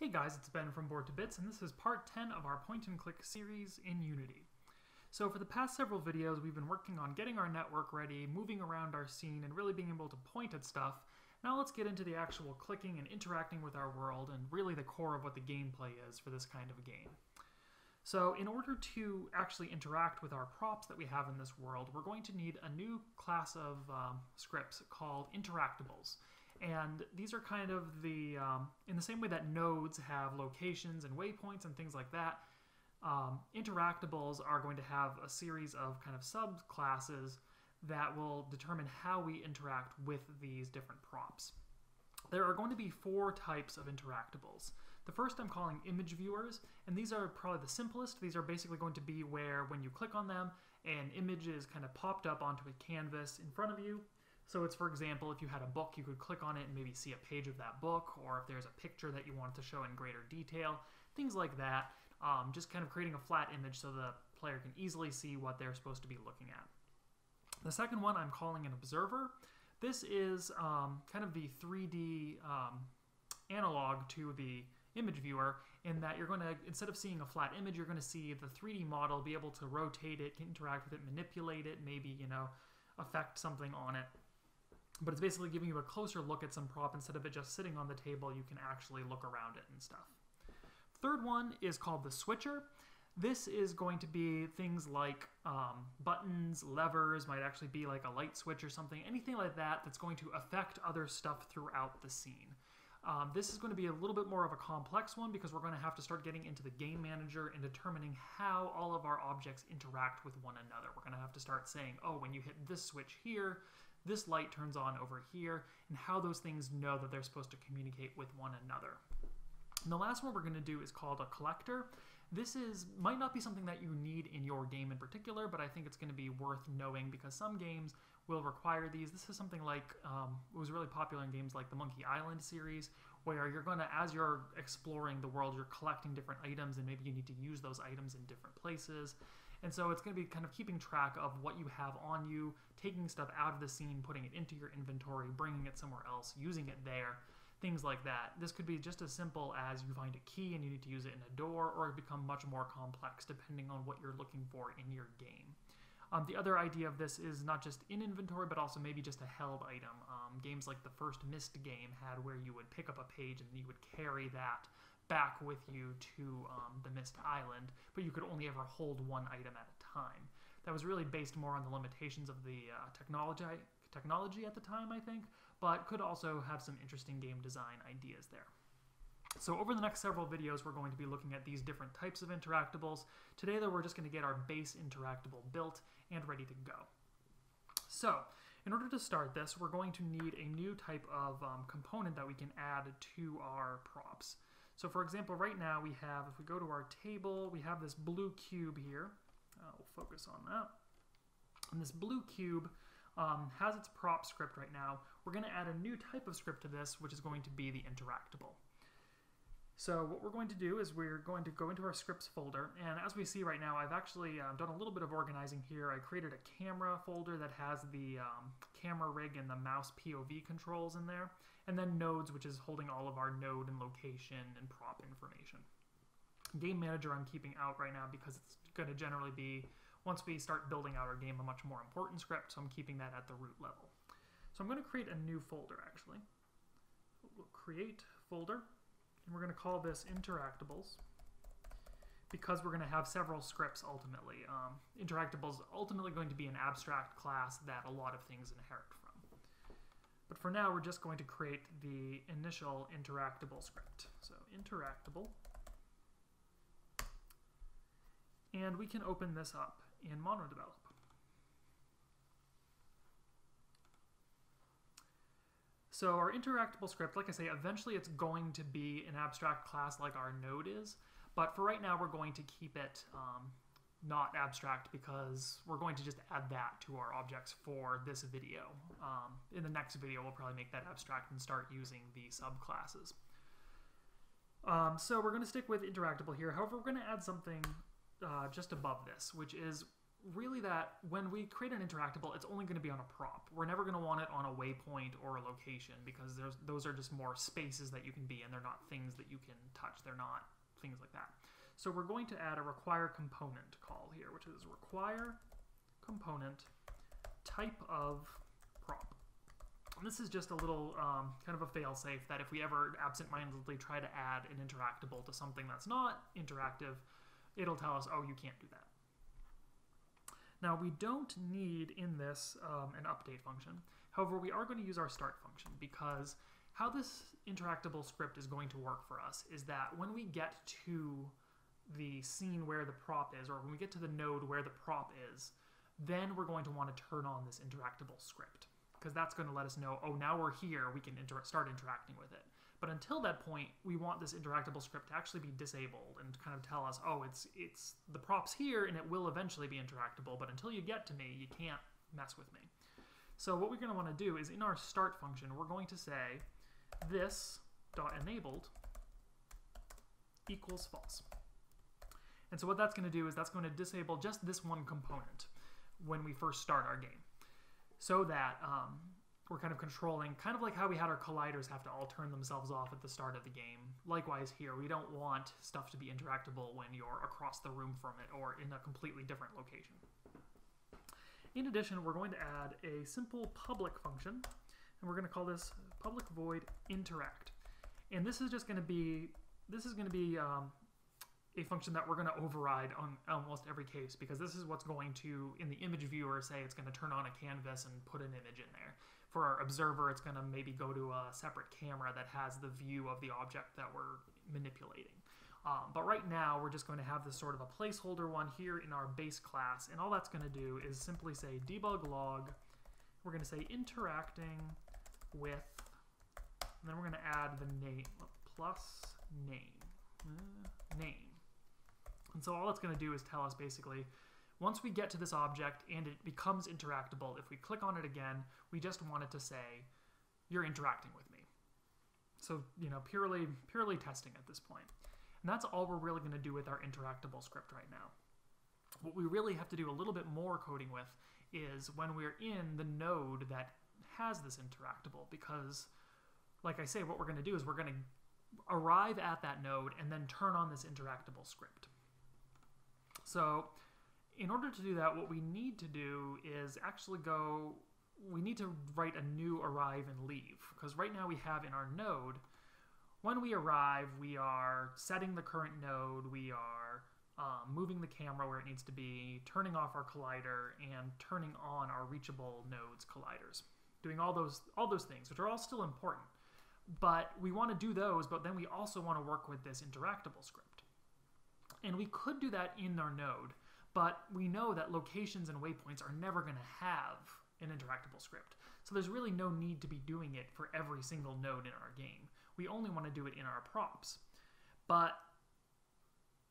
Hey guys, it's Ben from Board to Bits, and this is part 10 of our point and click series in Unity. So for the past several videos, we've been working on getting our network ready, moving around our scene, and really being able to point at stuff. Now let's get into the actual clicking and interacting with our world, and really the core of what the gameplay is for this kind of a game. So in order to actually interact with our props that we have in this world, we're going to need a new class of um, scripts called interactables. And these are kind of the, um, in the same way that nodes have locations and waypoints and things like that, um, interactables are going to have a series of kind of subclasses that will determine how we interact with these different props. There are going to be four types of interactables. The first I'm calling image viewers, and these are probably the simplest. These are basically going to be where when you click on them, an image is kind of popped up onto a canvas in front of you, so it's, for example, if you had a book, you could click on it and maybe see a page of that book, or if there's a picture that you want to show in greater detail, things like that. Um, just kind of creating a flat image so the player can easily see what they're supposed to be looking at. The second one I'm calling an observer. This is um, kind of the 3D um, analog to the image viewer in that you're going to, instead of seeing a flat image, you're going to see the 3D model, be able to rotate it, interact with it, manipulate it, maybe, you know, affect something on it but it's basically giving you a closer look at some prop instead of it just sitting on the table you can actually look around it and stuff. Third one is called the switcher. This is going to be things like um, buttons levers might actually be like a light switch or something anything like that that's going to affect other stuff throughout the scene. Um, this is going to be a little bit more of a complex one because we're going to have to start getting into the game manager and determining how all of our objects interact with one another. We're going to have to start saying, oh, when you hit this switch here, this light turns on over here, and how those things know that they're supposed to communicate with one another. And the last one we're going to do is called a collector. This is might not be something that you need in your game in particular, but I think it's going to be worth knowing because some games will require these. This is something like um, it was really popular in games like the Monkey Island series, where you're going to, as you're exploring the world, you're collecting different items, and maybe you need to use those items in different places. And so it's going to be kind of keeping track of what you have on you, taking stuff out of the scene, putting it into your inventory, bringing it somewhere else, using it there, things like that. This could be just as simple as you find a key and you need to use it in a door, or it become much more complex depending on what you're looking for in your game. Um, the other idea of this is not just in inventory, but also maybe just a held item. Um, games like the first Myst game had where you would pick up a page and you would carry that back with you to um, the Myst Island, but you could only ever hold one item at a time. That was really based more on the limitations of the uh, technology technology at the time, I think, but could also have some interesting game design ideas there. So over the next several videos, we're going to be looking at these different types of interactables. Today, though, we're just going to get our base interactable built and ready to go. So in order to start this, we're going to need a new type of um, component that we can add to our props. So for example, right now we have, if we go to our table, we have this blue cube here. Uh, we'll focus on that. And this blue cube um, has its prop script right now. We're going to add a new type of script to this, which is going to be the interactable. So what we're going to do is we're going to go into our scripts folder, and as we see right now, I've actually uh, done a little bit of organizing here. I created a camera folder that has the um, camera rig and the mouse POV controls in there, and then nodes, which is holding all of our node and location and prop information. Game Manager I'm keeping out right now because it's going to generally be, once we start building out our game, a much more important script, so I'm keeping that at the root level. So I'm going to create a new folder, actually. We'll create folder and we're going to call this interactables because we're going to have several scripts ultimately. Um, interactables ultimately going to be an abstract class that a lot of things inherit. But for now, we're just going to create the initial interactable script. So interactable. And we can open this up in MonoDevelop. So our interactable script, like I say, eventually it's going to be an abstract class like our node is, but for right now we're going to keep it um, not abstract because we're going to just add that to our objects for this video. Um, in the next video we'll probably make that abstract and start using the subclasses. Um, so we're going to stick with interactable here. However, we're going to add something uh, just above this, which is really that when we create an interactable, it's only going to be on a prop. We're never going to want it on a waypoint or a location because those are just more spaces that you can be in. They're not things that you can touch. They're not things like that. So we're going to add a require component call here, which is require component type of prop. And this is just a little um, kind of a failsafe that if we ever absentmindedly try to add an interactable to something that's not interactive, it'll tell us, oh, you can't do that. Now we don't need in this um, an update function. However, we are going to use our start function because how this interactable script is going to work for us is that when we get to the scene where the prop is, or when we get to the node where the prop is, then we're going to want to turn on this interactable script because that's going to let us know, oh, now we're here, we can inter start interacting with it. But until that point, we want this interactable script to actually be disabled and kind of tell us, oh, it's it's the props here and it will eventually be interactable, but until you get to me, you can't mess with me. So what we're going to want to do is in our start function, we're going to say this dot enabled equals false. And so what that's going to do is that's going to disable just this one component when we first start our game so that um, we're kind of controlling, kind of like how we had our colliders have to all turn themselves off at the start of the game. Likewise here, we don't want stuff to be interactable when you're across the room from it or in a completely different location. In addition, we're going to add a simple public function, and we're going to call this public void interact. And this is just going to be, this is going to be um, a function that we're going to override on almost every case because this is what's going to, in the image viewer, say it's going to turn on a canvas and put an image in there for our observer, it's going to maybe go to a separate camera that has the view of the object that we're manipulating. Um, but right now, we're just going to have this sort of a placeholder one here in our base class, and all that's going to do is simply say debug log. We're going to say interacting with, and then we're going to add the name plus name, uh, name. And so all it's going to do is tell us basically once we get to this object and it becomes interactable, if we click on it again, we just want it to say, you're interacting with me. So, you know, purely, purely testing at this point. And that's all we're really going to do with our interactable script right now. What we really have to do a little bit more coding with is when we're in the node that has this interactable because, like I say, what we're going to do is we're going to arrive at that node and then turn on this interactable script. So in order to do that, what we need to do is actually go, we need to write a new arrive and leave. Because right now we have in our node, when we arrive, we are setting the current node, we are um, moving the camera where it needs to be, turning off our collider, and turning on our reachable nodes colliders. Doing all those, all those things, which are all still important. But we want to do those, but then we also want to work with this interactable script. And we could do that in our node, but we know that locations and waypoints are never going to have an interactable script. So there's really no need to be doing it for every single node in our game. We only want to do it in our props. But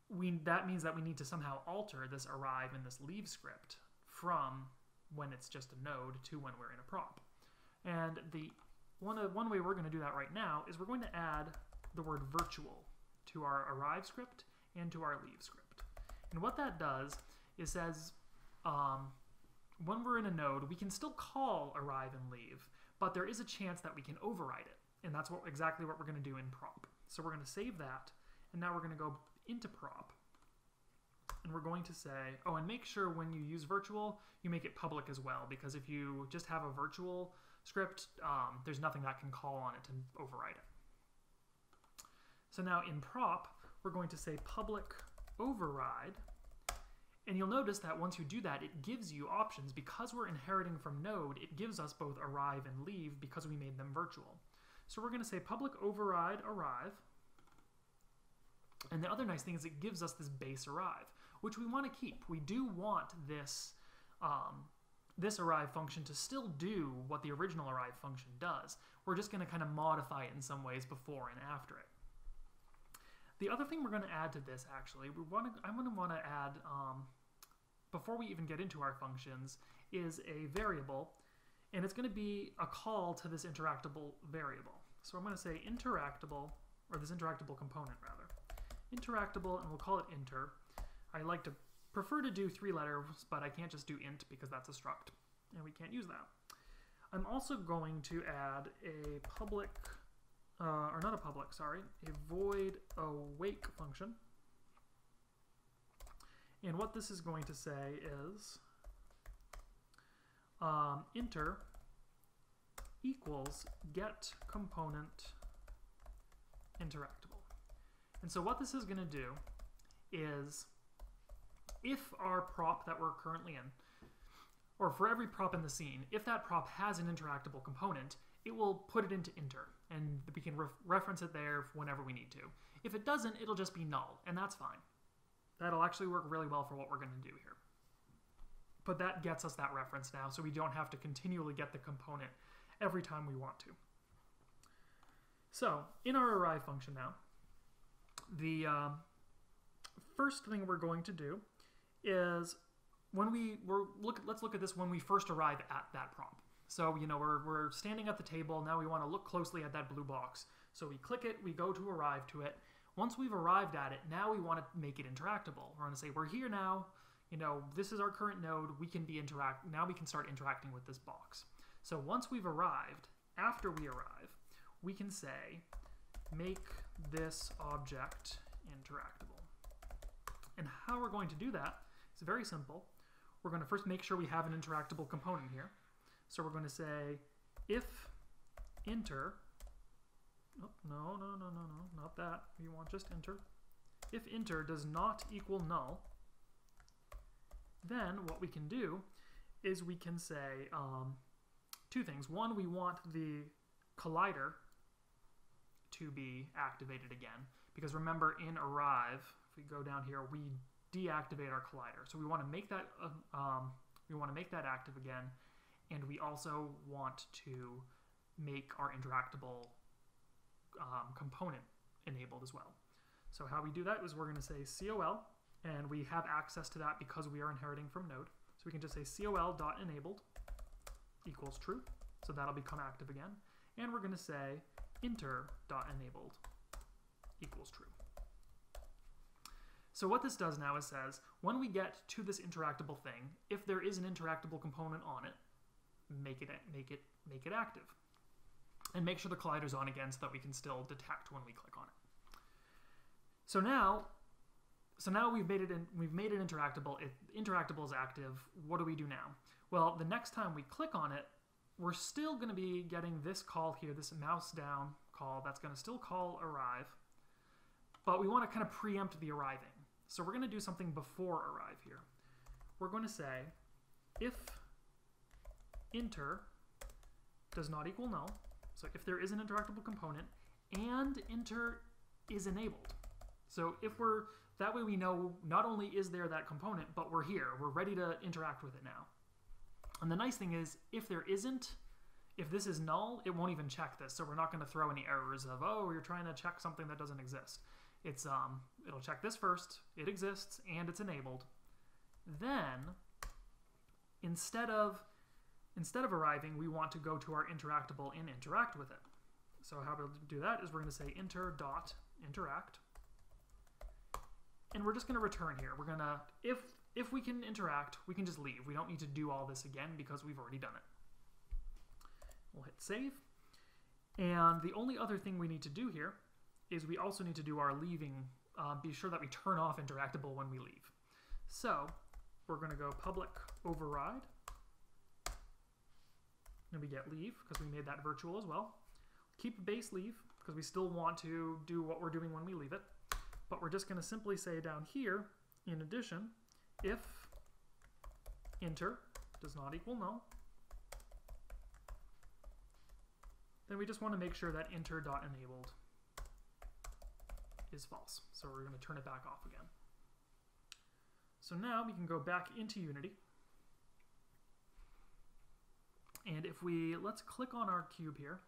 we that means that we need to somehow alter this arrive and this leave script from when it's just a node to when we're in a prop. And the one, one way we're going to do that right now is we're going to add the word virtual to our arrive script and to our leave script. And what that does is says um, when we're in a node, we can still call arrive and leave, but there is a chance that we can override it. And that's what exactly what we're going to do in prop. So we're going to save that, and now we're going to go into prop, and we're going to say, oh, and make sure when you use virtual, you make it public as well, because if you just have a virtual script, um, there's nothing that can call on it to override it. So now in prop, we're going to say public override, and you'll notice that once you do that, it gives you options. Because we're inheriting from node, it gives us both arrive and leave because we made them virtual. So we're going to say public override arrive. And the other nice thing is it gives us this base arrive, which we want to keep. We do want this, um, this arrive function to still do what the original arrive function does. We're just going to kind of modify it in some ways before and after it. The other thing we're going to add to this, actually, we want to, I'm going to want to add, um, before we even get into our functions, is a variable, and it's going to be a call to this interactable variable. So I'm going to say interactable, or this interactable component, rather. Interactable, and we'll call it inter. I like to prefer to do three letters, but I can't just do int because that's a struct, and we can't use that. I'm also going to add a public, uh, or not a public, sorry, a void awake function. And what this is going to say is um, inter equals get component interactable. And so what this is going to do is if our prop that we're currently in, or for every prop in the scene, if that prop has an interactable component, it will put it into inter, and we can re reference it there whenever we need to. If it doesn't, it'll just be null, and that's fine. That'll actually work really well for what we're going to do here. But that gets us that reference now, so we don't have to continually get the component every time we want to. So, in our arrive function now, the um, first thing we're going to do is when we we're look let's look at this when we first arrive at that prop. So, you know, we're, we're standing at the table. Now we want to look closely at that blue box. So we click it, we go to arrive to it. Once we've arrived at it, now we want to make it interactable. We're going to say, we're here now. You know, this is our current node. We can be interact. Now we can start interacting with this box. So once we've arrived, after we arrive, we can say, make this object interactable. And how we're going to do that is very simple. We're going to first make sure we have an interactable component here. So we're going to say if inter, oh, no, no, no, no, no, not that. We want just inter. If inter does not equal null, then what we can do is we can say um, two things. One, we want the collider to be activated again. Because remember, in arrive, if we go down here, we deactivate our collider. So we want to make that uh, um, we want to make that active again, and we also want to make our interactable um, component enabled as well. So how we do that is we're going to say col, and we have access to that because we are inheriting from node. So we can just say col.enabled equals true. So that'll become active again. And we're going to say inter.enabled equals true. So what this does now is says, when we get to this interactable thing, if there is an interactable component on it, make it make it make it active. And make sure the collider's on again so that we can still detect when we click on it. So now so now we've made it in, we've made it interactable. If interactable is active, what do we do now? Well, the next time we click on it, we're still going to be getting this call here, this mouse down call that's going to still call arrive, but we want to kind of preempt the arriving. So we're going to do something before arrive here. We're going to say if inter does not equal null, so if there is an interactable component, and inter is enabled. So if we're, that way we know not only is there that component, but we're here, we're ready to interact with it now. And the nice thing is, if there isn't, if this is null, it won't even check this. So we're not going to throw any errors of, oh, you're trying to check something that doesn't exist. It's um, It'll check this first, it exists, and it's enabled. Then, instead of, instead of arriving, we want to go to our interactable and interact with it. So how we'll do that is we're going to say inter dot interact. And we're just going to return here. We're going to, if if we can interact, we can just leave. We don't need to do all this again because we've already done it. We'll hit save. And the only other thing we need to do here is we also need to do our leaving, uh, be sure that we turn off interactable when we leave. So we're going to go public override. And we get leave because we made that virtual as well. Keep base leave because we still want to do what we're doing when we leave it. But we're just going to simply say down here, in addition, if inter does not equal null, then we just want to make sure that inter.enabled is false. So we're going to turn it back off again. So now we can go back into Unity. And if we, let's click on our cube here,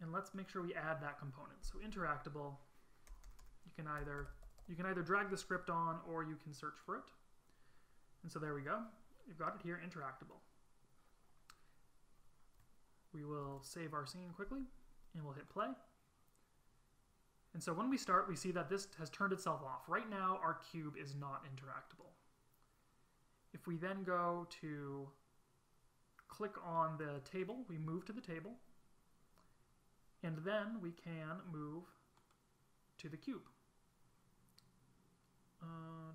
and let's make sure we add that component. So interactable, you can either you can either drag the script on or you can search for it. And so there we go. We've got it here, interactable. We will save our scene quickly and we'll hit play. And so when we start, we see that this has turned itself off. Right now, our cube is not interactable. if we then go to click on the table, we move to the table, and then we can move to the cube. Uh,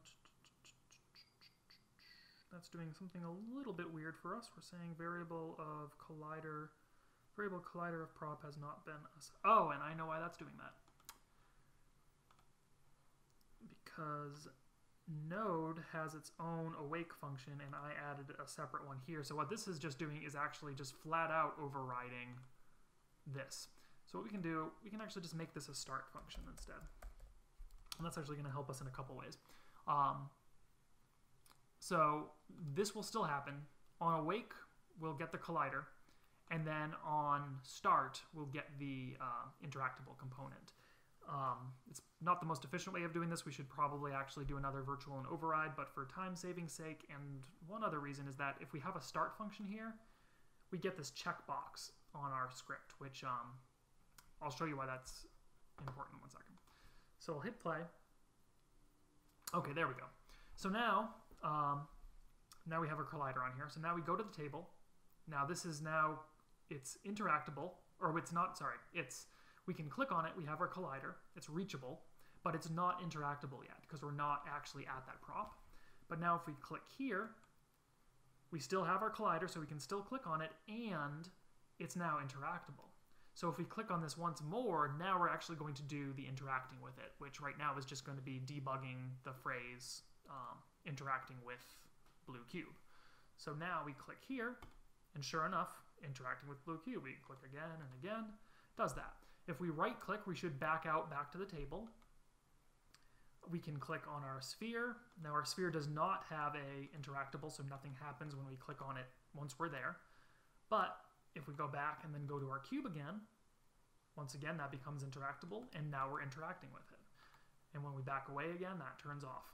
that's doing something a little bit weird for us. We're saying variable of collider, variable collider of prop has not been, oh, and I know why that's doing that. Because node has its own awake function and I added a separate one here. So what this is just doing is actually just flat out overriding this. So what we can do, we can actually just make this a start function instead. And that's actually going to help us in a couple ways. Um, so this will still happen. On awake, we'll get the collider. And then on start, we'll get the uh, interactable component. Um, it's not the most efficient way of doing this. We should probably actually do another virtual and override, but for time saving sake, and one other reason is that if we have a start function here, we get this checkbox on our script, which um, I'll show you why that's important in one second. So we'll hit play. Okay, there we go. So now, um, now we have our collider on here. So now we go to the table. Now this is now, it's interactable, or it's not, sorry, it's, we can click on it, we have our collider, it's reachable, but it's not interactable yet because we're not actually at that prop. But now if we click here, we still have our collider, so we can still click on it, and it's now interactable. So if we click on this once more, now we're actually going to do the interacting with it, which right now is just going to be debugging the phrase um, interacting with blue cube. So now we click here, and sure enough, interacting with blue cube. We click again and again, does that. If we right click, we should back out back to the table. We can click on our sphere. Now our sphere does not have a interactable, so nothing happens when we click on it once we're there. But if we go back and then go to our cube again, once again, that becomes interactable, and now we're interacting with it. And when we back away again, that turns off.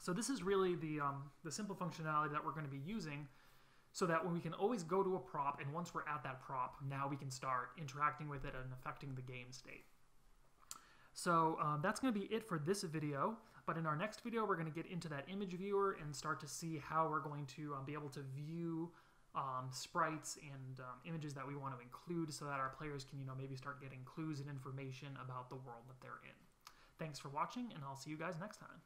So this is really the, um, the simple functionality that we're going to be using so that when we can always go to a prop, and once we're at that prop, now we can start interacting with it and affecting the game state. So um, that's going to be it for this video, but in our next video, we're going to get into that image viewer and start to see how we're going to um, be able to view um, sprites and um, images that we want to include so that our players can, you know, maybe start getting clues and information about the world that they're in. Thanks for watching, and I'll see you guys next time.